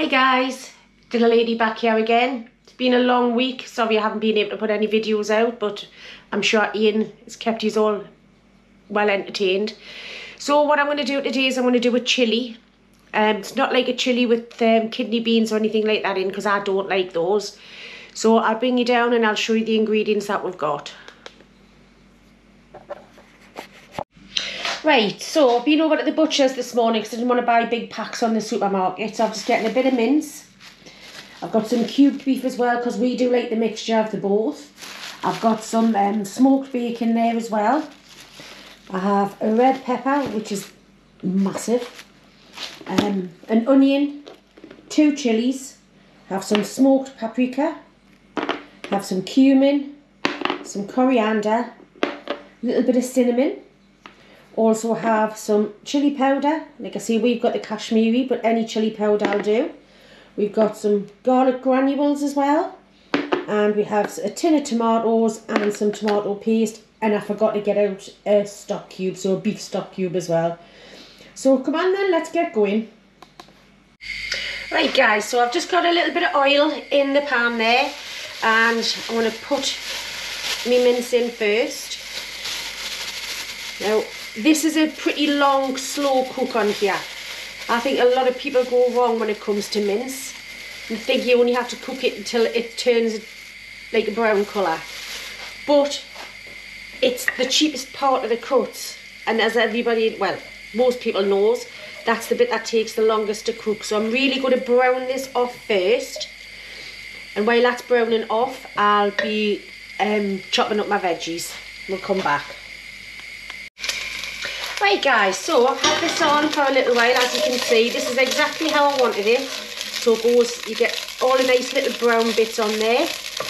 Hi guys, Little Lady back here again. It's been a long week, sorry I haven't been able to put any videos out, but I'm sure Ian has kept you all well entertained. So what I'm going to do today is I'm going to do a chilli. Um, it's not like a chilli with um, kidney beans or anything like that in because I don't like those. So I'll bring you down and I'll show you the ingredients that we've got. Right, so I've been over to the butcher's this morning because I didn't want to buy big packs on the supermarket. So I'm just getting a bit of mince. I've got some cubed beef as well because we do like the mixture of the both. I've got some um, smoked bacon there as well. I have a red pepper, which is massive. Um, an onion, two chilies. Have some smoked paprika. Have some cumin, some coriander, a little bit of cinnamon also have some chili powder. Like I say, we've got the Kashmiri, but any chili powder will do. We've got some garlic granules as well. And we have a tin of tomatoes and some tomato paste. And I forgot to get out a stock cube, so a beef stock cube as well. So come on then, let's get going. Right guys, so I've just got a little bit of oil in the pan there. And I'm going to put me mince in first. Now, this is a pretty long, slow cook on here. I think a lot of people go wrong when it comes to mince. You think you only have to cook it until it turns like a brown colour. But it's the cheapest part of the cut. And as everybody, well, most people knows, that's the bit that takes the longest to cook. So I'm really going to brown this off first. And while that's browning off, I'll be um, chopping up my veggies. We'll come back. Right guys, so I've had this on for a little while as you can see. This is exactly how I wanted it. So it goes, you get all the nice little brown bits on there.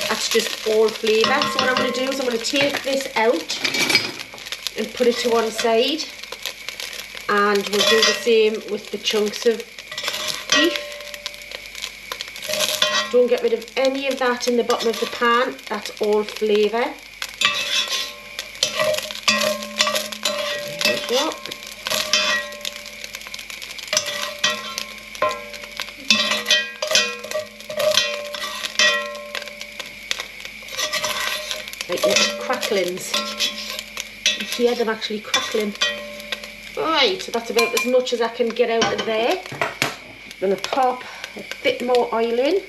That's just all flavour. So what I'm going to do is I'm going to take this out and put it to one side. And we'll do the same with the chunks of beef. Don't get rid of any of that in the bottom of the pan. That's all flavour. Well. Cracklings. You hear them actually crackling. Right, so that's about as much as I can get out of there. I'm going to pop a bit more oil in.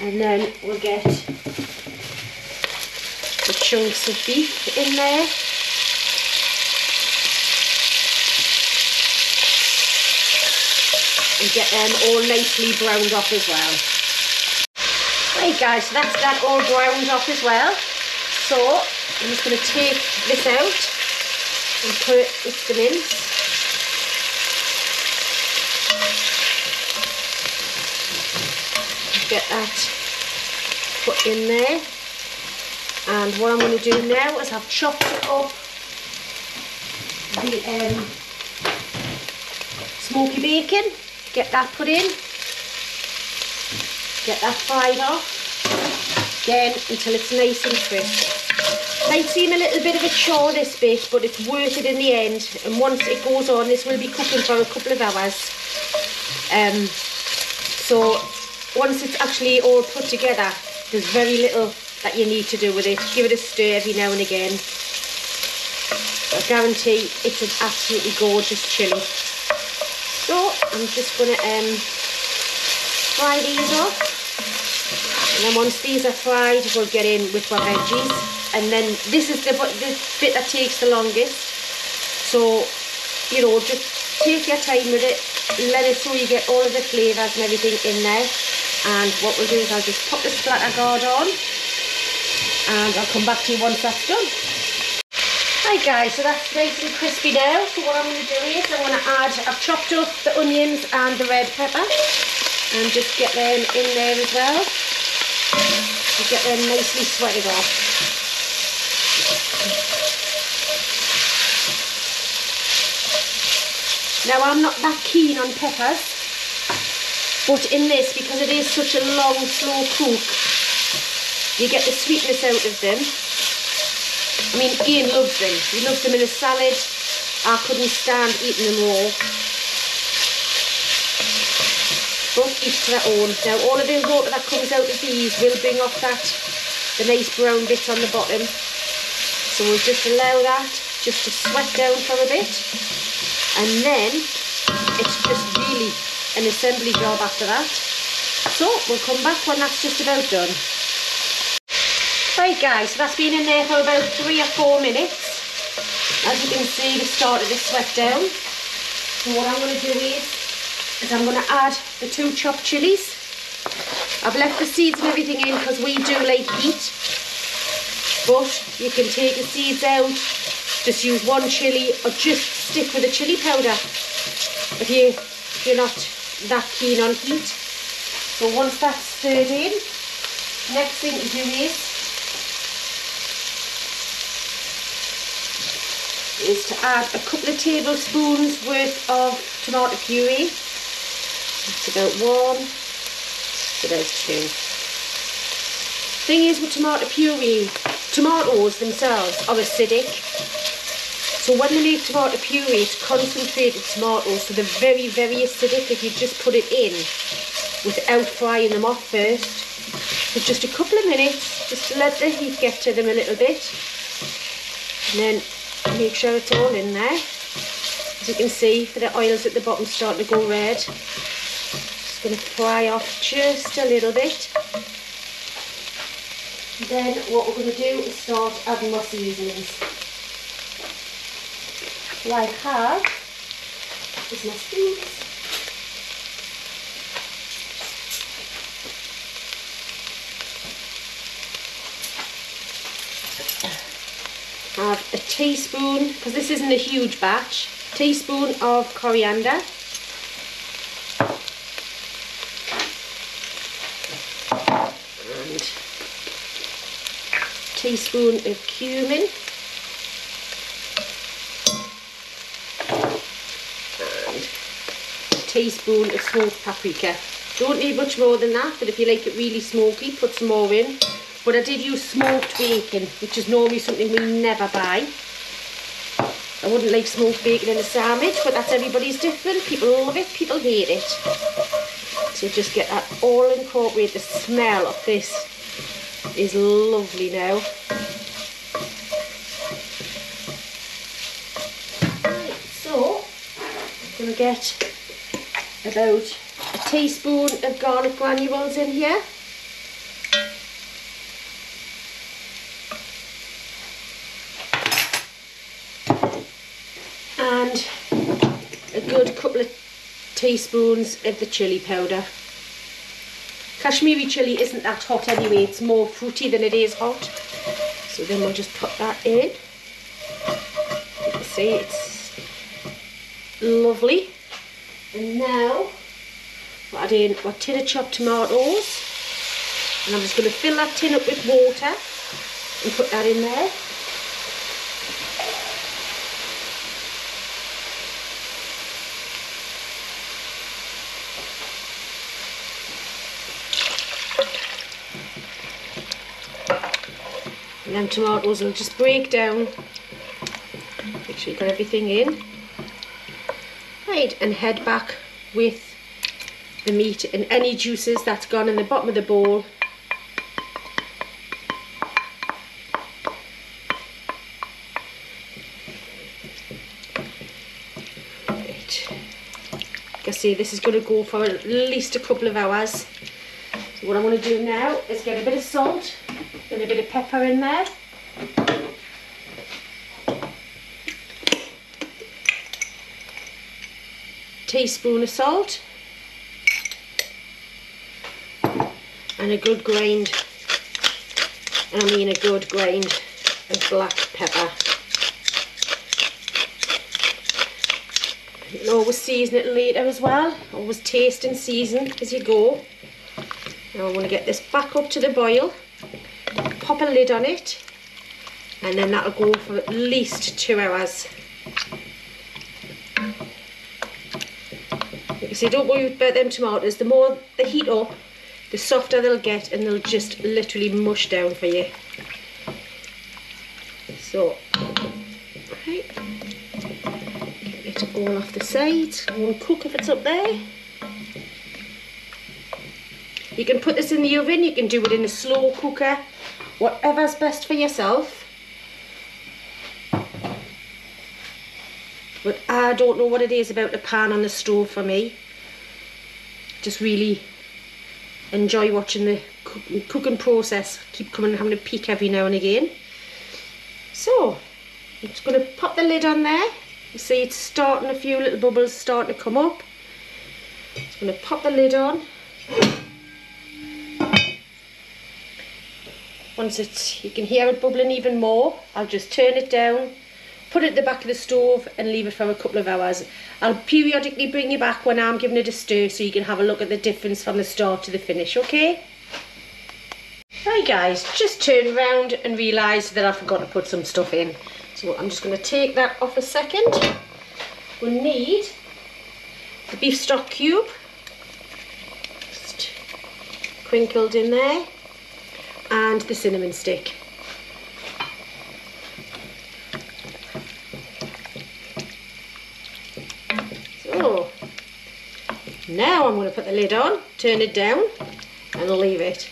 And then we'll get the chunks of beef in there. Get them all nicely browned off as well. Right guys, so that's that all browned off as well. So I'm just going to take this out and put it the mince. Get that put in there. And what I'm going to do now is I've chopped it up the um, smoky bacon get that put in. Get that fried off. Again until it's nice and crisp. Might seem a little bit of a chore this bit but it's worth it in the end. And once it goes on this will be cooking for a couple of hours. Um, so once it's actually all put together there's very little that you need to do with it. Give it a stir every now and again. I guarantee it's an absolutely gorgeous chilli so I'm just going to um, fry these off. And then once these are fried, we'll get in with our veggies. And then this is the, the bit that takes the longest. So, you know, just take your time with it. Let it so you get all of the flavours and everything in there. And what we'll do is I'll just pop the splatter guard on. And I'll come back to you once that's done. Hi guys, so that's nice and crispy now. So what I'm going to do is I'm going to add, I've chopped up the onions and the red pepper and just get them in there as well. To get them nicely sweated off. Now I'm not that keen on peppers, but in this, because it is such a long, slow cook, you get the sweetness out of them I mean, Ian loves them. He loves them in a salad. I couldn't stand eating them all. but each to their own. Now all of the water that comes out of these will bring off that, the nice brown bit on the bottom. So we'll just allow that just to sweat down for a bit. And then it's just really an assembly job after that. So we'll come back when that's just about done. Right guys, so that's been in there for about three or four minutes. As you can see, the started to sweat down. So what I'm going to do is, is I'm going to add the two chopped chilies. I've left the seeds and everything in because we do like heat. But you can take the seeds out, just use one chili or just stick with the chili powder if, you, if you're not that keen on heat. So once that's stirred in, next thing to do is is to add a couple of tablespoons worth of tomato puree. That's about one, so there's two. Thing is with tomato puree, tomatoes themselves are acidic. So when they make tomato puree, it's concentrated tomatoes, so they're very, very acidic if you just put it in without frying them off first. For just a couple of minutes, just let the heat get to them a little bit. And then make sure it's all in there. As you can see, for the oils at the bottom starting to go red. Just going to fry off just a little bit. Then what we're going to do is start adding more seasonings. What I have is my spoons. Have a teaspoon, because this isn't a huge batch, teaspoon of coriander. And teaspoon of cumin. And teaspoon of smoked paprika. Don't need much more than that, but if you like it really smoky, put some more in. But I did use smoked bacon, which is normally something we never buy. I wouldn't like smoked bacon in a sandwich, but that's everybody's different. People love it, people hate it. So just get that all incorporated. The smell of this is lovely now. So, I'm going to get about a teaspoon of garlic granules in here. Good couple of teaspoons of the chili powder. Kashmiri chili isn't that hot anyway, it's more fruity than it is hot. So then we'll just put that in. You can see it's lovely. And now we'll add in a tin of chopped tomatoes. And I'm just going to fill that tin up with water and put that in there. And then tomatoes will just break down. Make sure you've got everything in. Right and head back with the meat and any juices that's gone in the bottom of the bowl. Right. I say this is going to go for at least a couple of hours. So what I'm going to do now is get a bit of salt and a bit of pepper in there. Teaspoon of salt. And a good grind, I mean a good grind of black pepper. You can always season it later as well. Always taste and season as you go. Now I want to get this back up to the boil pop a lid on it and then that'll go for at least two hours. You see, don't worry about them tomatoes. The more they heat up, the softer they'll get and they'll just literally mush down for you. So, right, get it all off the side. I won't cook if it's up there. You can put this in the oven, you can do it in a slow cooker, whatever's best for yourself. But I don't know what it is about the pan on the stove for me. Just really enjoy watching the cooking process. Keep coming having a peek every now and again. So, I'm just going to pop the lid on there. You see it's starting, a few little bubbles starting to come up. Just going to pop the lid on. Once it's, you can hear it bubbling even more, I'll just turn it down, put it at the back of the stove and leave it for a couple of hours. I'll periodically bring you back when I'm giving it a stir so you can have a look at the difference from the start to the finish, okay? Right guys, just turned around and realised that I forgot to put some stuff in. So I'm just going to take that off a second. We'll need the beef stock cube, crinkled in there and the cinnamon stick. So, now I'm going to put the lid on, turn it down and leave it.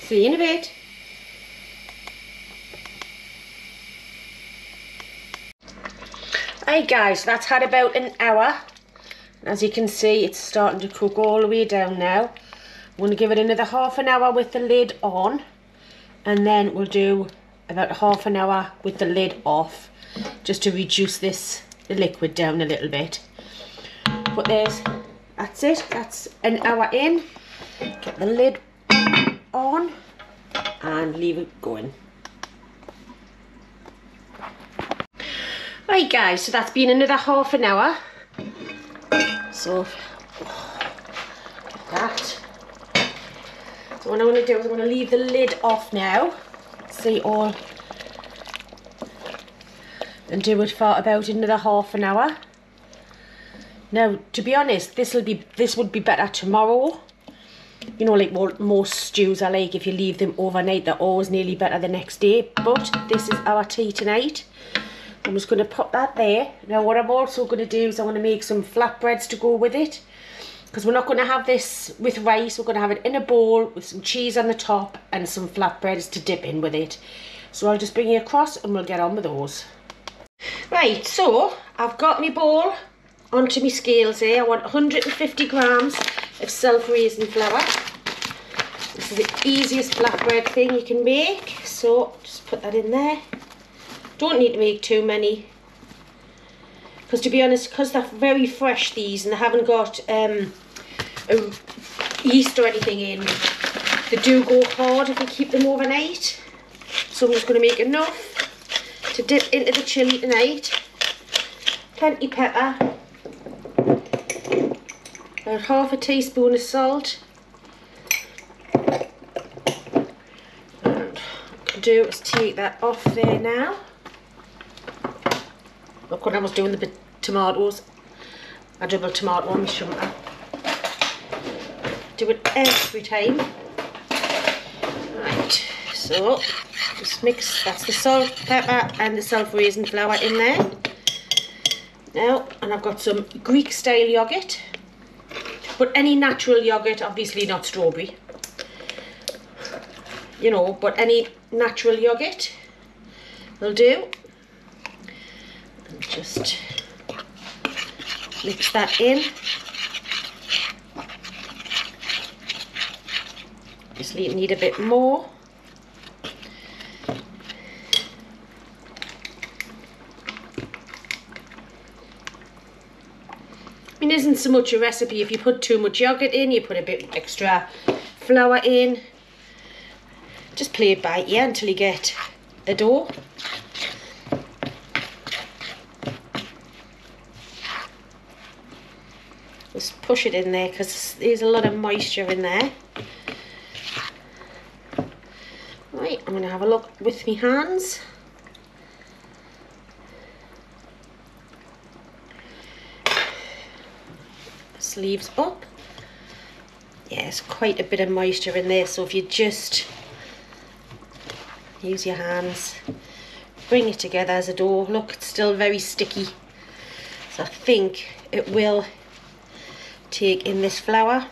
See you in a bit. Hey guys, that's had about an hour. As you can see, it's starting to cook all the way down now. I'm going to give it another half an hour with the lid on. And then we'll do about half an hour with the lid off. Just to reduce this the liquid down a little bit. But there's, that's it. That's an hour in. Get the lid on and leave it going. Right guys, so that's been another half an hour. So, that. So what I'm going to do is I'm going to leave the lid off now. See all. And do it for about another half an hour. Now, to be honest, this will be this would be better tomorrow. You know, like most stews are like, if you leave them overnight, they're always nearly better the next day. But this is our tea tonight. I'm just going to put that there. Now what I'm also going to do is I'm going to make some flatbreads to go with it. Because we're not going to have this with rice. We're going to have it in a bowl with some cheese on the top and some flatbreads to dip in with it. So I'll just bring you across and we'll get on with those. Right, so I've got my bowl onto my scales here. I want 150 grams of self-raising flour. This is the easiest flatbread thing you can make. So just put that in there. Don't need to make too many. Because to be honest, because they're very fresh these and they haven't got um, yeast or anything in, they do go hard if you keep them overnight. So I'm just going to make enough to dip into the chilli tonight. Plenty pepper. About half a teaspoon of salt. And what I can do is take that off there now. Look when I was doing the tomatoes. I double tomato on my shumper. Do it every time. Right, so just mix, that's the salt, pepper and the self-raising flour in there. Now, and I've got some Greek style yoghurt. But any natural yoghurt, obviously not strawberry. You know, but any natural yoghurt will do just mix that in. Just need a bit more. I mean, isn't so much a recipe. If you put too much yogurt in, you put a bit extra flour in. Just play it by ear until you get a dough. Just push it in there because there's a lot of moisture in there. Right, I'm going to have a look with my hands. Sleeves up. Yes, quite a bit of moisture in there, so if you just use your hands, bring it together as a door. Look, it's still very sticky. So I think it will in this flour.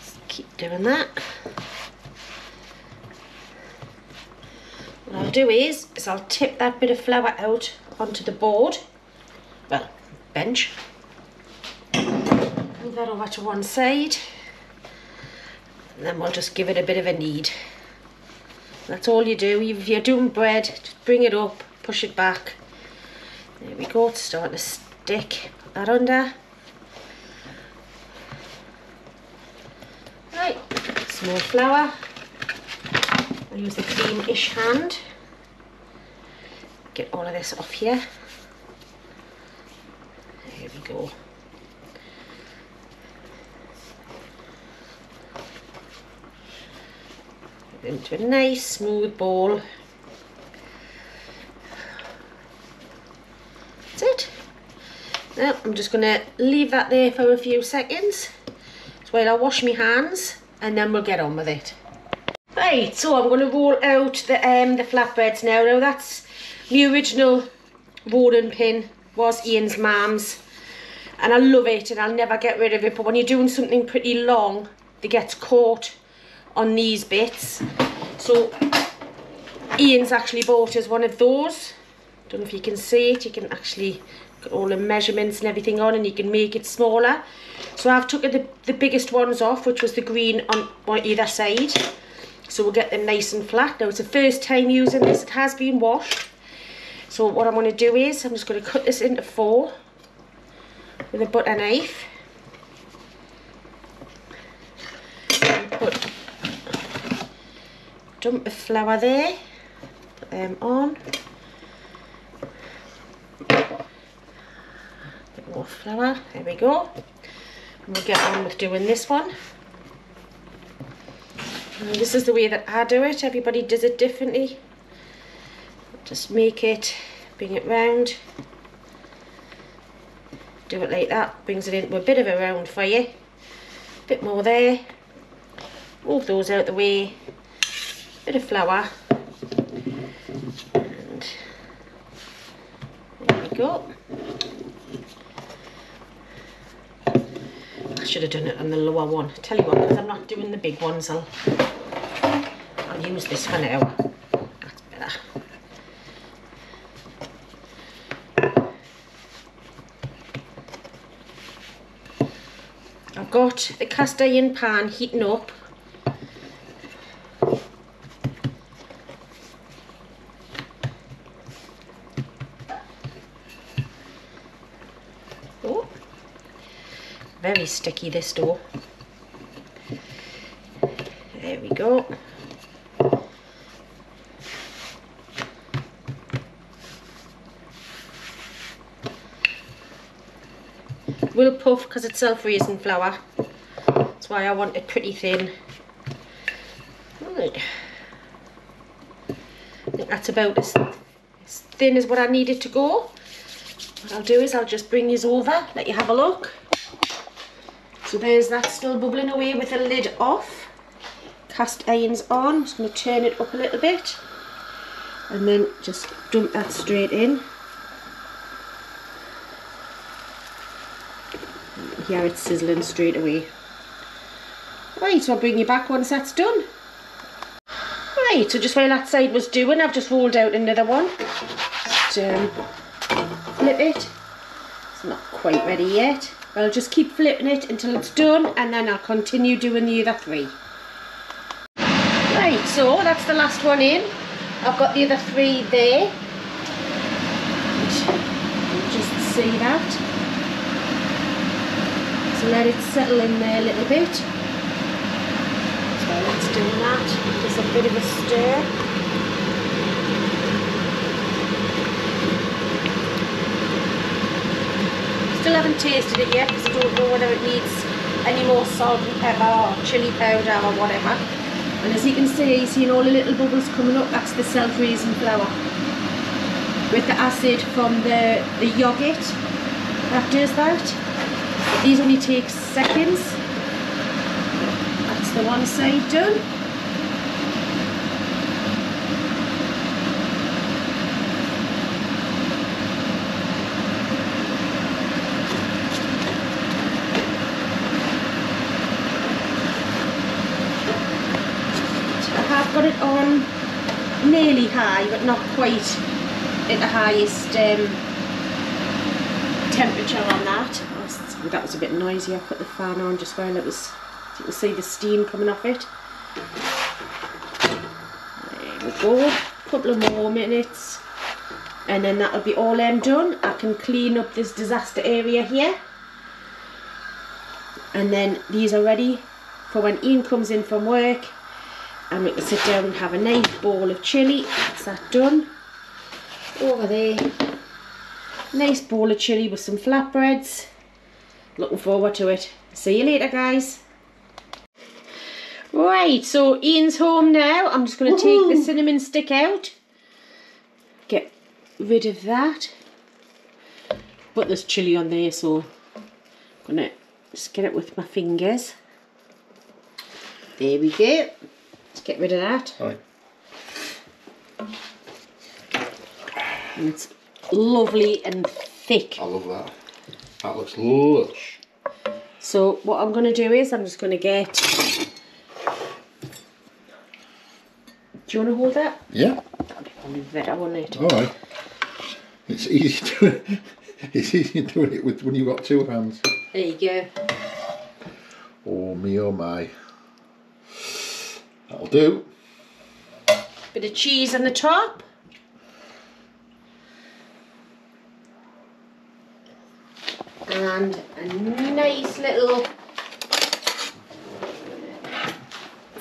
Just keep doing that. What I'll do is, is I'll tip that bit of flour out onto the board, well, bench. Move that over to one side. And then we'll just give it a bit of a knead. That's all you do. If you're doing bread, just bring it up, push it back. There we go, it's starting to stick. Put that under. Right, some more flour. I'll use the clean-ish hand. Get all of this off here. There we go. Into a nice smooth ball. That's it. Now I'm just going to leave that there for a few seconds while I wash my hands and then we'll get on with it. Right, so I'm going to roll out the um, the flatbreads now. Now that's the original rolling pin was Ian's mum's and I love it and I'll never get rid of it but when you're doing something pretty long it gets caught on these bits. So Ian's actually bought us one of those. Don't know if you can see it. You can actually get all the measurements and everything on and you can make it smaller. So I've took the, the biggest ones off, which was the green on, on either side. So we'll get them nice and flat. Now it's the first time using this. It has been washed. So what I'm going to do is I'm just going to cut this into four with a butter knife. And put dump the flour there, put them on. Bit more flour, there we go. And we'll get on with doing this one. And this is the way that I do it, everybody does it differently. Just make it, bring it round. Do it like that, brings it into a bit of a round for you. A bit more there. Move those out the way bit of flour. And there we go. I should have done it on the lower one. Tell you what because I'm not doing the big ones I'll I'll use this for now. That's better. I've got the cast iron pan heating up very sticky this dough. There we go. Will puff because it's self-raising flour. That's why I want it pretty thin. Right. I think that's about as, as thin as what I needed to go. What I'll do is I'll just bring these over, let you have a look. So there's that still bubbling away with the lid off. Cast irons on, just going to turn it up a little bit. And then just dump that straight in. Here it's sizzling straight away. Right, so I'll bring you back once that's done. Right, so just while that side was doing, I've just rolled out another one. Just um, flip it. It's not quite ready yet. I'll just keep flipping it until it's done and then I'll continue doing the other three. Right, so that's the last one in. I've got the other three there. Just see that. So let it settle in there a little bit. So let's do that. Just a bit of a stir. Haven't tasted it yet because I don't know whether it needs any more salt and pepper or chili powder or whatever. And as you can see, you see all the little bubbles coming up, that's the self-raising flour. With the acid from the, the yoghurt that does that. These only take seconds. That's the one side done. I have got it on nearly high, but not quite at the highest um, temperature on that. That was a bit noisy. I put the fan on just while it was. You can see the steam coming off it. There we go. A Couple of more minutes, and then that'll be all I'm done. I can clean up this disaster area here, and then these are ready for when Ian comes in from work and we can sit down and have a nice bowl of chilli. That's that done. Over there. Nice bowl of chilli with some flatbreads. Looking forward to it. See you later, guys. Right, so Ian's home now. I'm just going to take the cinnamon stick out. Get rid of that. But there's chilli on there, so I'm going to just get it with my fingers. There we go. Let's get rid of that. Right. And it's lovely and thick. I love that. That looks lush. So what I'm going to do is I'm just going to get... Do you want to hold that? Yeah. Probably better, wouldn't it? All right. It's easy doing. It's easy doing it with when you've got two hands. There you go. Oh me, oh my. That'll do. Bit of cheese on the top. And a nice little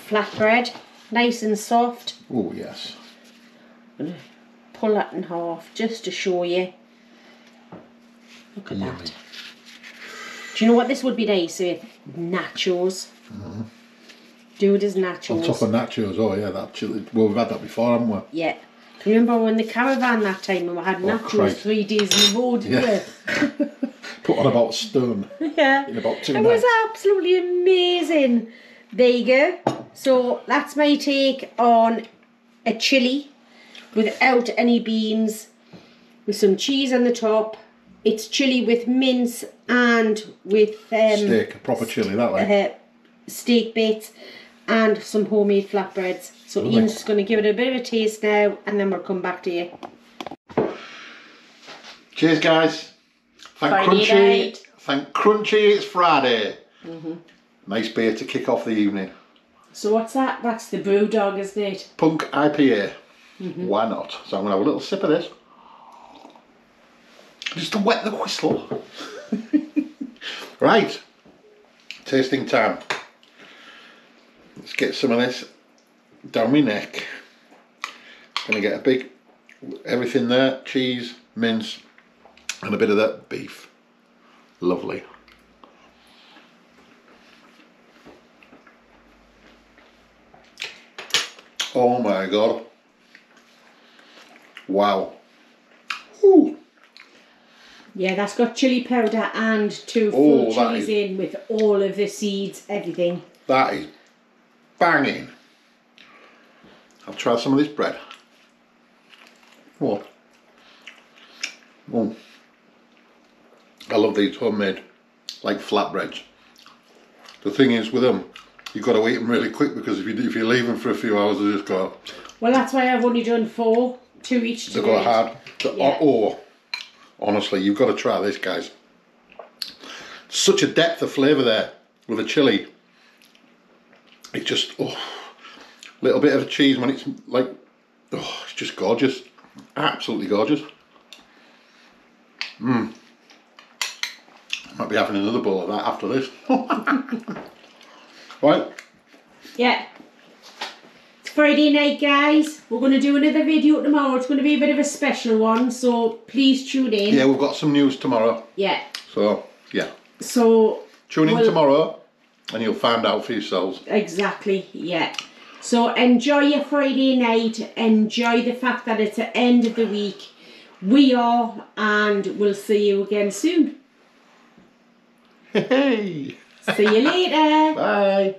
flatbread. Nice and soft. Oh yes. pull that in half just to show you. Look at Yummy. that. Do you know what this would be nice with? Nachos. Do it as nachos. On top of nachos. Oh yeah, that chili. Well, we've had that before, haven't we? yeah. You remember when the caravan that time and we had nachos Christ. three days in a row, didn't Yeah. Put on about stone? Yeah. in about two It was absolutely amazing. There you go. So that's my take on a chili without any beans, with some cheese on the top. It's chili with mince and with um, Steak, a proper chili, that way. uh, steak bits and some homemade flatbreads. So Lovely. Ian's just going to give it a bit of a taste now and then we'll come back to you. Cheers, guys. Thank Friday Crunchy. night. Thank Crunchy. It's Friday. Mm-hmm. Nice beer to kick off the evening. So what's that? That's the BrewDog, isn't it? Punk IPA. Mm-hmm. Why not? So I'm gonna have a little sip of this. Just to wet the whistle. right. Tasting time. Let's get some of this down my neck. Gonna get a big everything there, cheese, mince, and a bit of that beef. Lovely. Oh my god. Wow. Ooh. Yeah, that's got chili powder and two full oh, that chilies is- in with all of the seeds, everything. That is banging. I'll try some of this bread. What? Oh. I love these homemade, like flatbreads. The thing is with them, you've got to eat them really quick because if you if you leave them for a few hours, they just go Well, that's why I've only done four, two each they go hard. Yeah. Or, honestly, you've got to try this, guys. Such a depth of flavour there with the chili. It just oh, little bit of a cheese when it's like oh, it's just gorgeous, absolutely gorgeous. Mmm. Might be having another bowl of that after this. right. Yeah. It's Friday night, guys. We're going to do another video tomorrow. It's going to be a bit of a special one, so please tune in. Yeah, we've got some news tomorrow. Yeah. So yeah, So, tune in Well- tomorrow, and you'll find out for yourselves. exactly, yeah. So, enjoy your Friday night. Enjoy the fact that it's the end of the week. We are, and we'll see you again soon. Hey. See you later. Bye.